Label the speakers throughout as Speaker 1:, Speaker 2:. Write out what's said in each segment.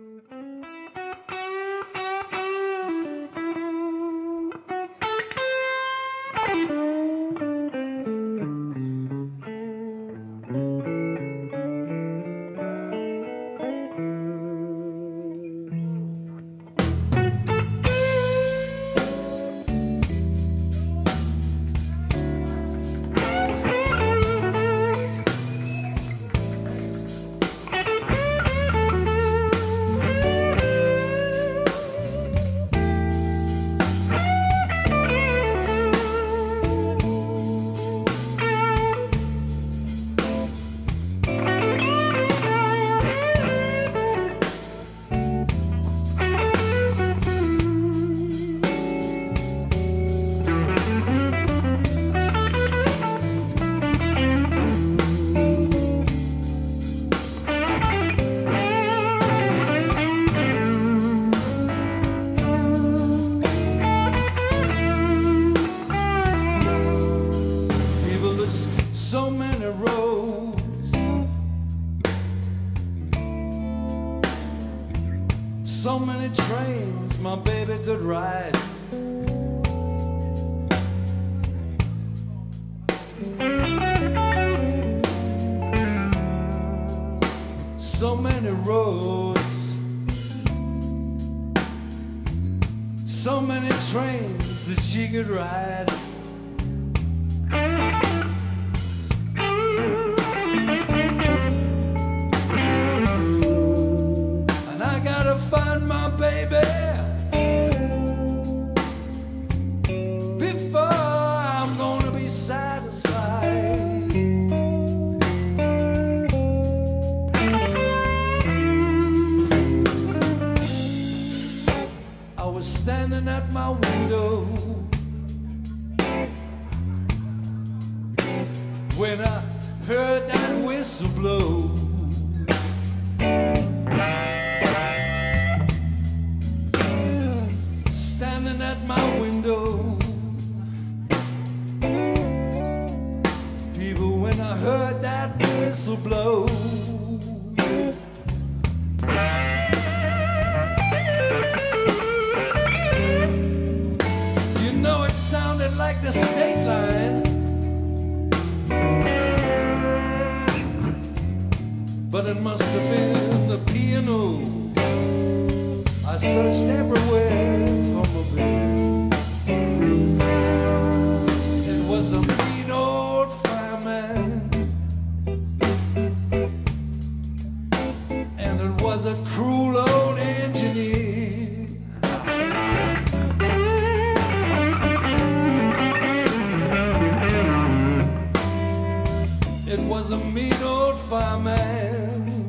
Speaker 1: Música so many trains my baby could ride. So many roads, so many trains that she could ride. like the state line, but it must have been the B and O. I searched everywhere. famine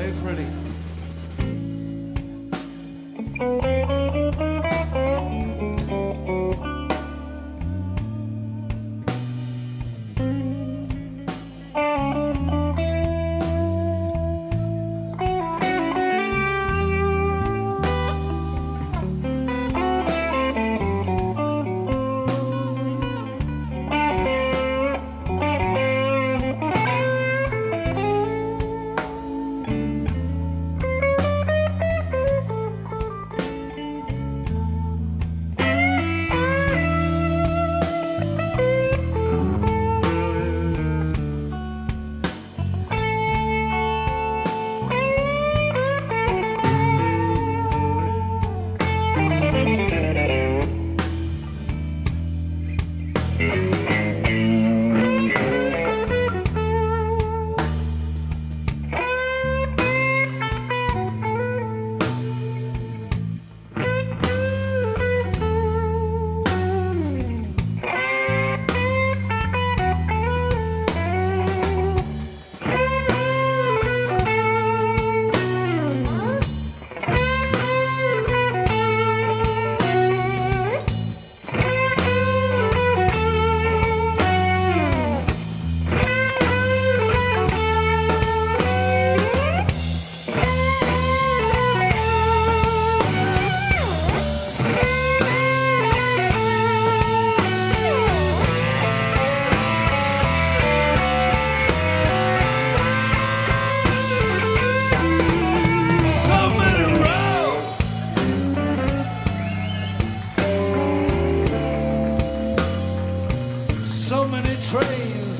Speaker 1: They're pretty.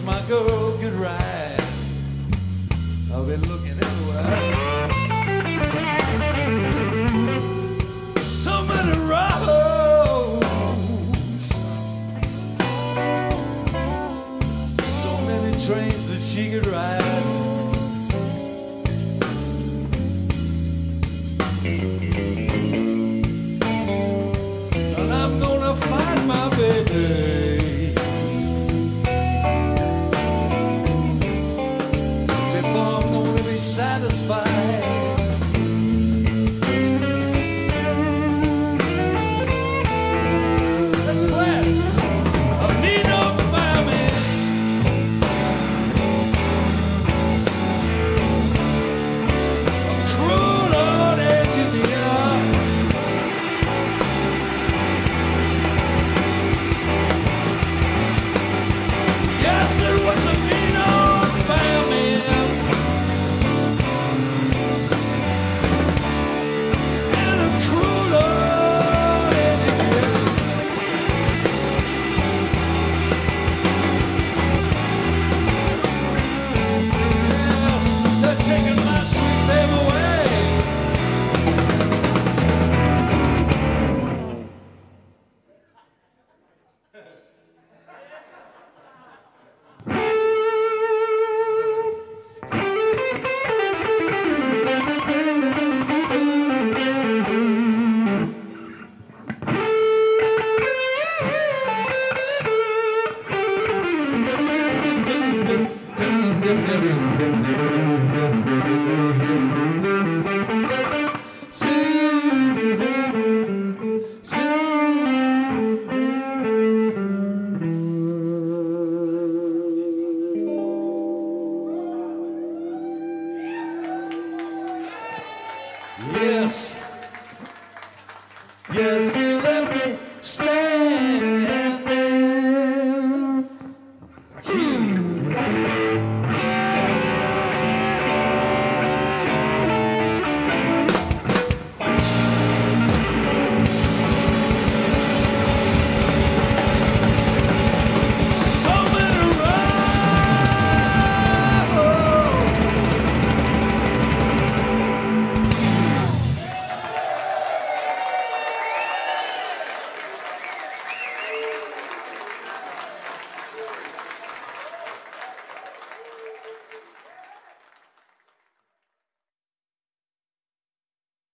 Speaker 1: my girl could ride. I've been looking everywhere.